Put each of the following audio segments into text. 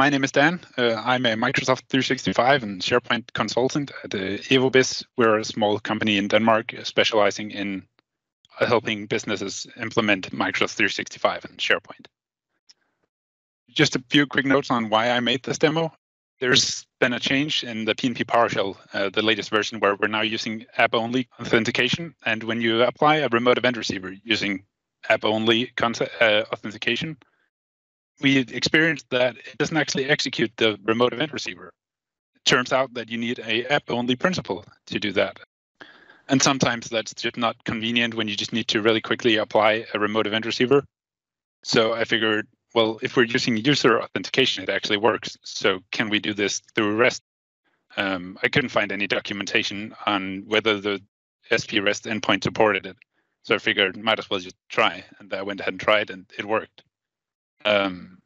my name is Dan. Uh, I'm a Microsoft 365 and SharePoint consultant at uh, Evobis. We're a small company in Denmark specializing in helping businesses implement Microsoft 365 and SharePoint. Just a few quick notes on why I made this demo. There's been a change in the PnP PowerShell, uh, the latest version, where we're now using app-only authentication. And when you apply a remote event receiver using app-only uh, authentication, we experienced that it doesn't actually execute the remote event receiver. It turns out that you need a app-only principal to do that. And sometimes that's just not convenient when you just need to really quickly apply a remote event receiver. So I figured, well, if we're using user authentication, it actually works. So can we do this through REST? Um, I couldn't find any documentation on whether the SP REST endpoint supported it. So I figured might as well just try. And I went ahead and tried and it worked. Um,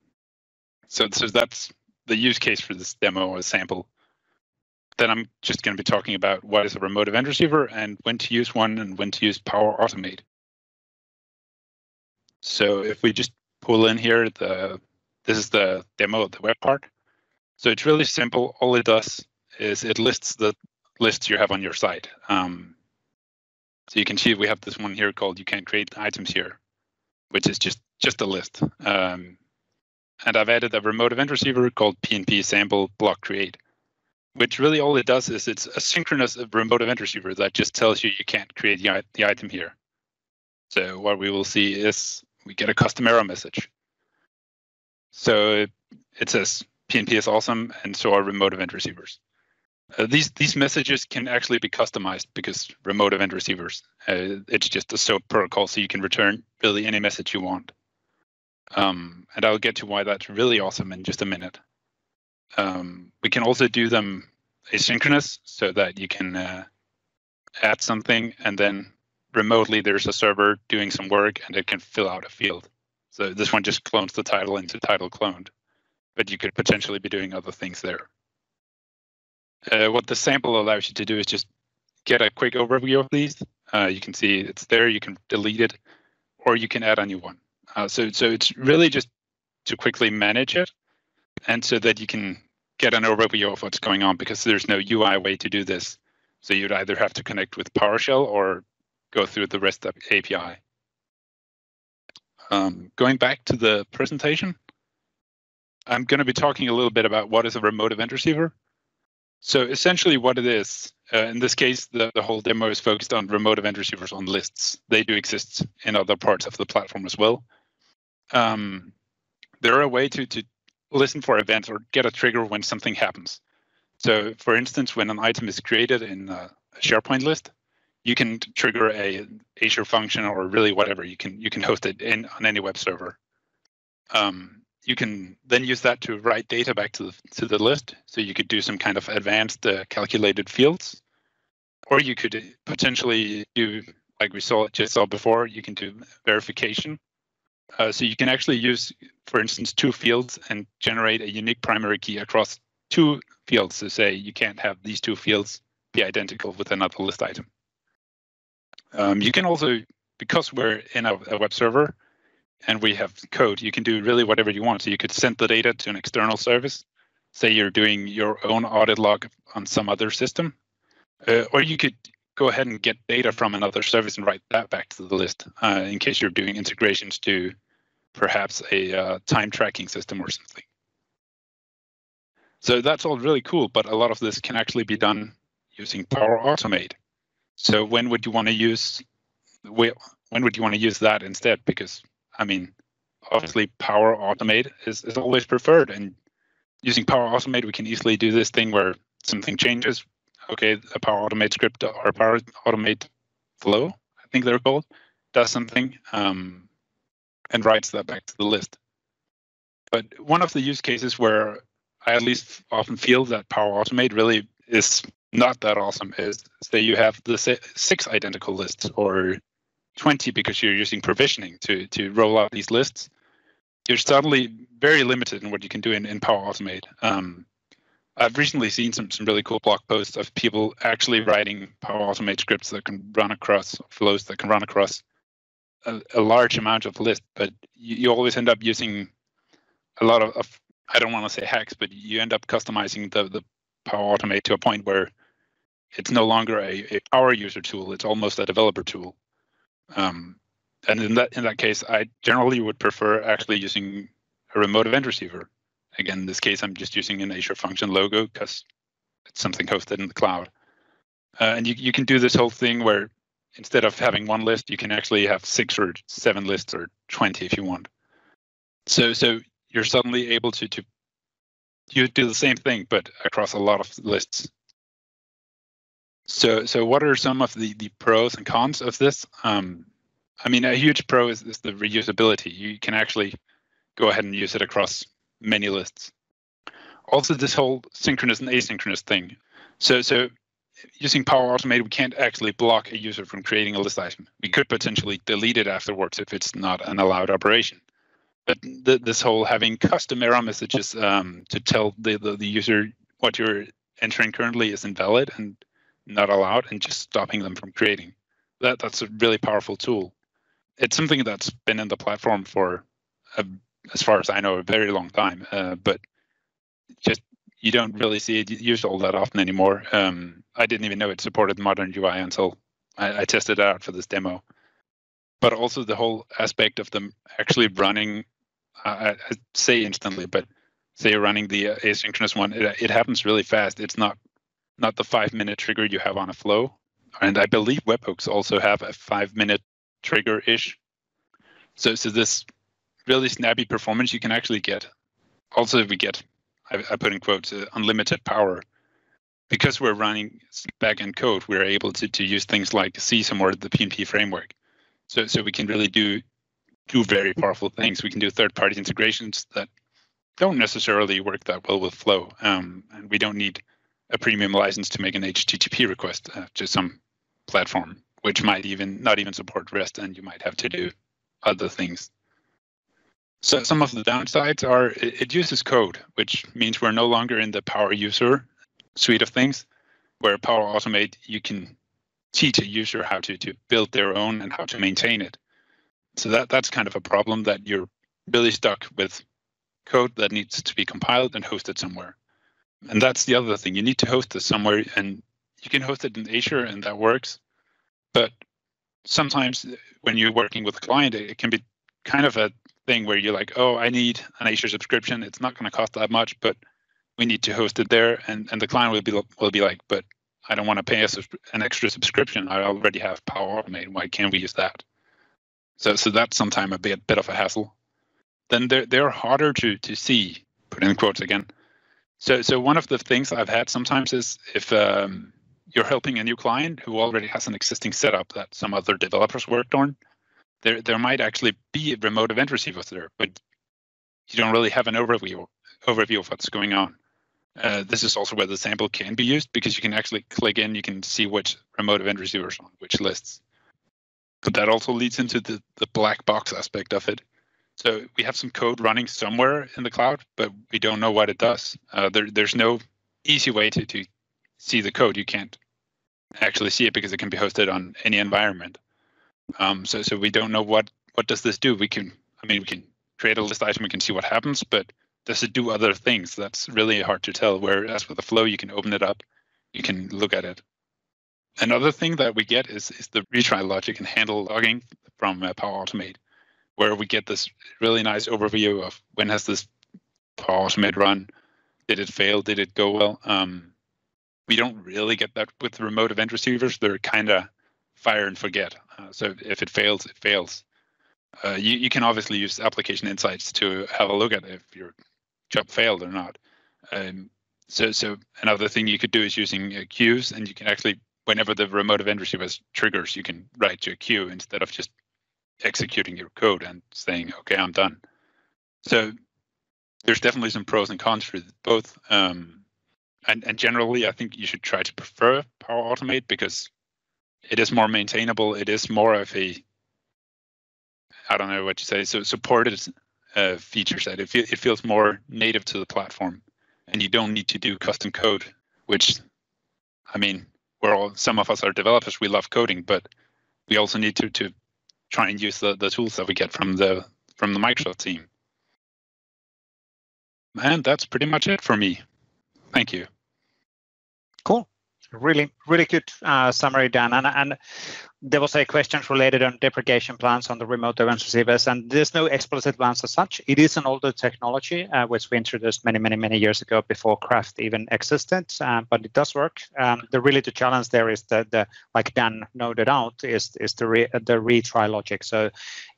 so, so that's the use case for this demo or sample. Then I'm just going to be talking about what is a remote event receiver and when to use one and when to use Power Automate. So if we just pull in here, the this is the demo of the web part. So it's really simple. All it does is it lists the lists you have on your site. Um, so you can see we have this one here called you can create items here, which is just just a list. Um, and I've added a remote event receiver called PnP sample block create, which really all it does is it's a synchronous remote event receiver that just tells you you can't create the, the item here. So what we will see is we get a custom error message. So it, it says PnP is awesome, and so are remote event receivers. Uh, these these messages can actually be customized because remote event receivers. Uh, it's just a SOAP protocol, so you can return really any message you want. Um, and I'll get to why that's really awesome in just a minute. Um, we can also do them asynchronous so that you can uh, add something and then remotely there's a server doing some work and it can fill out a field. So this one just clones the title into title cloned, but you could potentially be doing other things there. Uh, what the sample allows you to do is just get a quick overview of these. Uh, you can see it's there, you can delete it, or you can add a new one. Uh, so, so it's really just to quickly manage it, and so that you can get an overview of what's going on because there's no UI way to do this. So you'd either have to connect with PowerShell or go through the REST API. Um, going back to the presentation, I'm going to be talking a little bit about what is a remote event receiver. So essentially what it is, uh, in this case, the, the whole demo is focused on remote event receivers on lists. They do exist in other parts of the platform as well um, they're a way to, to listen for events or get a trigger when something happens. So for instance, when an item is created in a SharePoint list, you can trigger a Azure function or really whatever. You can you can host it in on any web server. Um, you can then use that to write data back to the to the list. So you could do some kind of advanced uh, calculated fields, or you could potentially do like we saw just saw before. You can do verification uh, so you can actually use, for instance, two fields and generate a unique primary key across two fields to say you can't have these two fields be identical with another list item. Um, you can also, because we're in a, a, web server and we have code, you can do really whatever you want. So you could send the data to an external service. Say you're doing your own audit log on some other system, uh, or you could go ahead and get data from another service and write that back to the list uh, in case you're doing integrations to perhaps a uh, time tracking system or something. So that's all really cool, but a lot of this can actually be done using Power Automate. So when would you want to use when would you want to use that instead? Because I mean, obviously Power Automate is, is always preferred, and using Power Automate, we can easily do this thing where something changes. Okay, a Power Automate script or Power Automate flow, I think they're called, does something. Um, and writes that back to the list. But one of the use cases where I at least often feel that Power Automate really is not that awesome is say you have the six identical lists or 20 because you're using provisioning to, to roll out these lists. You're suddenly very limited in what you can do in, in Power Automate. Um, I've recently seen some, some really cool blog posts of people actually writing Power Automate scripts that can run across flows that can run across a, a large amount of list, but you, you, always end up using a lot of, of I don't want to say hacks, but you end up customizing the the Power Automate to a point where it's no longer a, a power user tool; it's almost a developer tool. Um, and in that in that case, I generally would prefer actually using a remote event receiver. Again, in this case, I'm just using an Azure Function logo because it's something hosted in the cloud. Uh, and you, you can do this whole thing where instead of having one list, you can actually have six or seven lists or 20 if you want. So so you're suddenly able to to you do the same thing but across a lot of lists. So so what are some of the the pros and cons of this? Um, I mean, a huge pro is, is the reusability. You can actually go ahead and use it across many lists. Also, this whole synchronous and asynchronous thing. So so using Power Automate, we can't actually block a user from creating a list item. We could potentially delete it afterwards if it's not an allowed operation. But the, this whole having custom error messages um, to tell the, the, the user what you're entering currently is invalid and not allowed, and just stopping them from creating. That that's a really powerful tool. It's something that's been in the platform for, a, as far as I know, a very long time. Uh, but just you don't really see it used all that often anymore. Um, I didn't even know it supported modern UI until I, I, tested it out for this demo. But also the whole aspect of them actually running, uh, I say instantly, but say you're running the uh, asynchronous one, it, it happens really fast. It's not not the five minute trigger you have on a flow. And I believe webhooks also have a five minute trigger ish. So so this really snappy performance you can actually get. Also, we get I, I put in quotes, uh, unlimited power. Because we're running backend code, we're able to, to use things like CSOM or the PnP framework. So, so we can really do do very powerful things. We can do third-party integrations that don't necessarily work that well with Flow, um, and we don't need a premium license to make an HTTP request uh, to some platform, which might even not even support REST, and you might have to do other things. So some of the downsides are it, uses code, which means we're no longer in the power user suite of things, where Power Automate you can teach a user how to to build their own and how to maintain it. So that that's kind of a problem that you're really stuck with code that needs to be compiled and hosted somewhere. And that's the other thing. You need to host this somewhere and you can host it in Azure and that works. But sometimes when you're working with a client, it can be kind of a thing where you're like, oh, I need an Azure subscription. It's not going to cost that much, but we need to host it there. And and the client will be will be like, but I don't want to pay an extra subscription. I already have Power Automate. Why can't we use that? So so that's sometimes a bit bit of a hassle. Then they're they're harder to to see. Put in quotes again. So so one of the things I've had sometimes is if um, you're helping a new client who already has an existing setup that some other developers worked on there there might actually be remote event receivers there, but you don't really have an overview overview of what's going on. Uh, this is also where the sample can be used because you can actually click in, you can see which remote event receivers on which lists. But that also leads into the, the black box aspect of it. So we have some code running somewhere in the cloud, but we don't know what it does. Uh, there, there's no easy way to, to see the code. You can't actually see it because it can be hosted on any environment. Um, so so we don't know what what does this do. We can I mean we can create a list item, we can see what happens, but does it do other things? That's really hard to tell. Whereas with the flow, you can open it up, you can look at it. Another thing that we get is is the retry logic and handle logging from uh, Power Automate, where we get this really nice overview of when has this Power Automate run, did it fail, did it go well. Um, we don't really get that with remote event receivers. They're kind of fire and forget. Uh, so if it fails, it fails. Uh, you, you can obviously use application insights to have a look at if your job failed or not. Um, so, so another thing you could do is using uh, queues, and you can actually, whenever the remote event receiver triggers, you can write to a queue instead of just executing your code and saying, "Okay, I'm done." So, there's definitely some pros and cons for both. Um, and, and generally, I think you should try to prefer Power Automate because it is more maintainable. It is more of a I don't know what you say. So supported uh, feature set. It, it feels more native to the platform, and you don't need to do custom code. Which, I mean, we're all some of us are developers. We love coding, but we also need to to try and use the, the tools that we get from the from the Microsoft team. and that's pretty much it for me. Thank you. Cool really really good uh, summary dan. And, and there was a question related on deprecation plans on the remote event receivers and there's no explicit plans as such. It is an older technology uh, which we introduced many many many years ago before Graph even existed uh, but it does work. Um, the really the challenge there is that the like dan noted out is is the re, the retry logic. So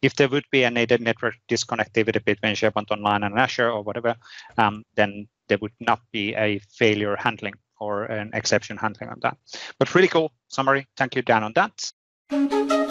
if there would be a needed network disconnectivity between SharePoint Online and Azure or whatever um, then there would not be a failure handling or an exception handling on that. But really cool summary. Thank you, Dan, on that.